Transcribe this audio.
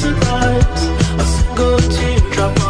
surprise. A single teardrop